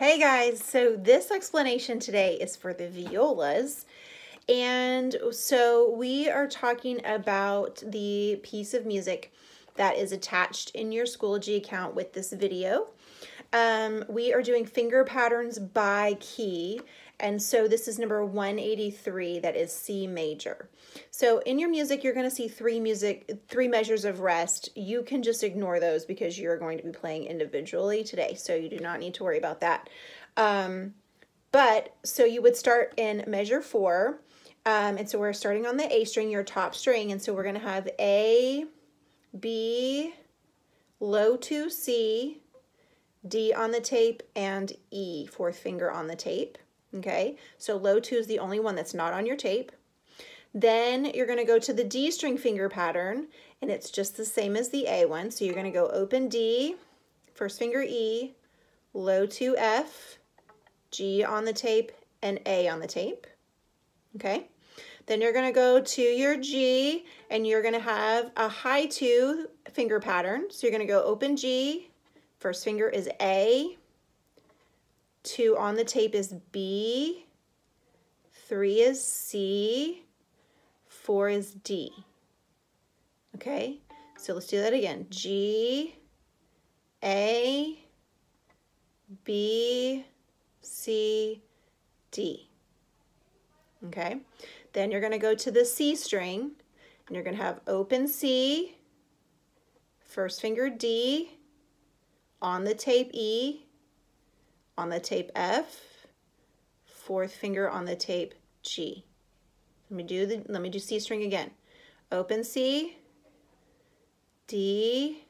Hey guys, so this explanation today is for the violas. And so we are talking about the piece of music that is attached in your Schoology account with this video. Um, we are doing finger patterns by key. And so this is number 183, that is C major. So in your music, you're gonna see three music, three measures of rest. You can just ignore those because you're going to be playing individually today. So you do not need to worry about that. Um, but so you would start in measure four. Um, and so we're starting on the A string, your top string. And so we're gonna have A, B, low two C, D on the tape, and E, fourth finger on the tape okay? So low two is the only one that's not on your tape. Then you're gonna go to the D string finger pattern, and it's just the same as the A one. So you're gonna go open D, first finger E, low two F, G on the tape, and A on the tape, okay? Then you're gonna go to your G, and you're gonna have a high two finger pattern. So you're gonna go open G, first finger is A, Two on the tape is B. Three is C. Four is D. Okay, so let's do that again. G, A, B, C, D. Okay, then you're going to go to the C string and you're going to have open C, first finger D, on the tape E, on the tape F, fourth finger on the tape G. Let me do the let me do C string again. Open C, D,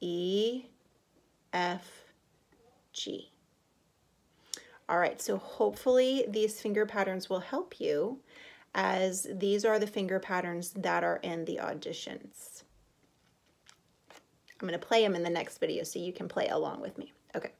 E, F, G. All right, so hopefully these finger patterns will help you as these are the finger patterns that are in the auditions. I'm going to play them in the next video so you can play along with me. Okay.